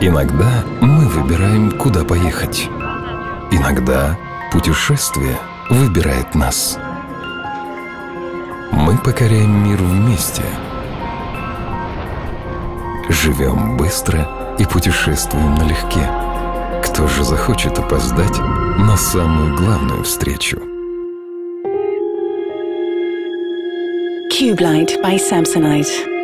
Иногда мы выбираем, куда поехать. Иногда путешествие выбирает нас. Мы покоряем мир вместе. Живем быстро и путешествуем налегке. Кто же захочет опоздать на самую главную встречу? Cube Light by Samsonite.